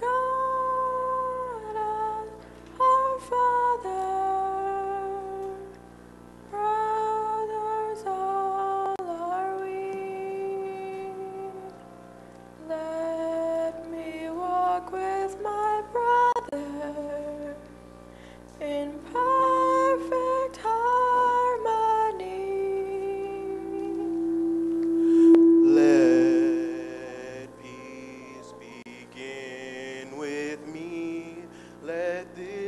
god.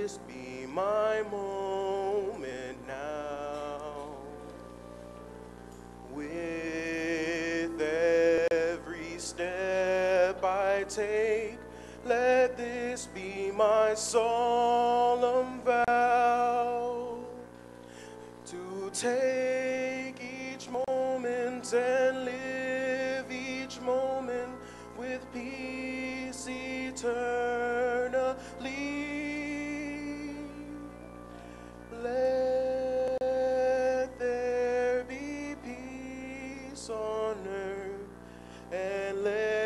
this be my moment now? With every step I take, let this be my solemn vow to take each moment and live each moment with peace eternal. and let